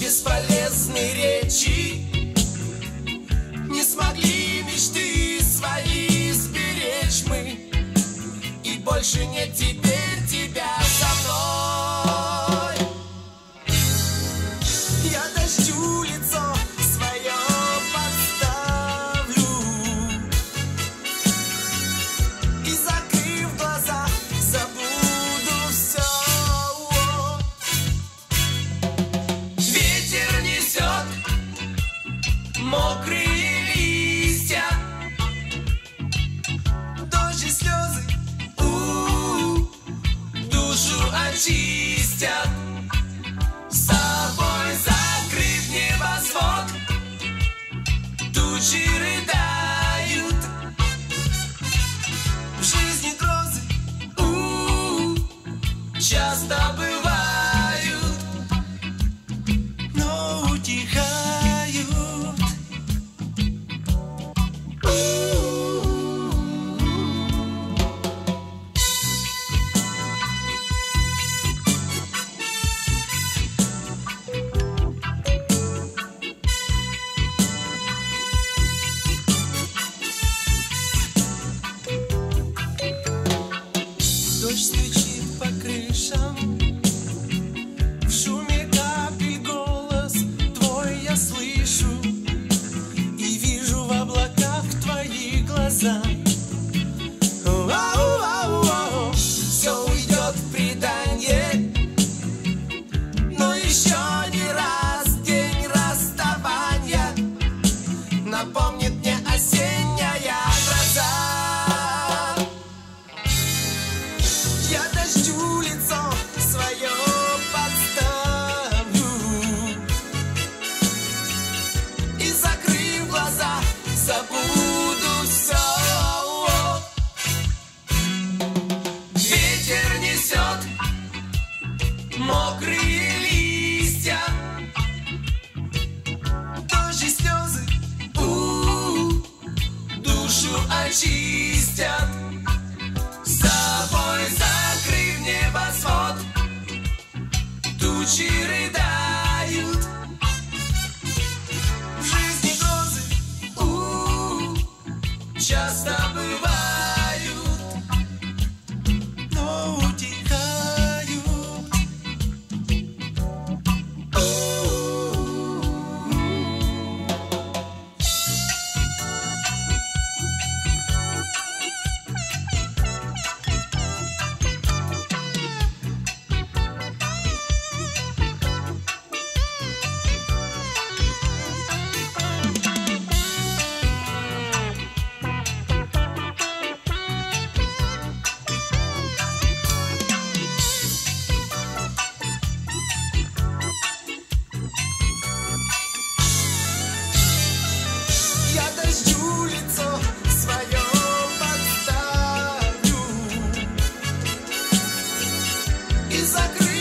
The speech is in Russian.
Бесполезной речи Не смогли мечты свои сберечь мы. И больше нет тебя see. очистят. Собой закрыв небосвод, тучи рыдают. В жизни грозы -у, часто и закрыть.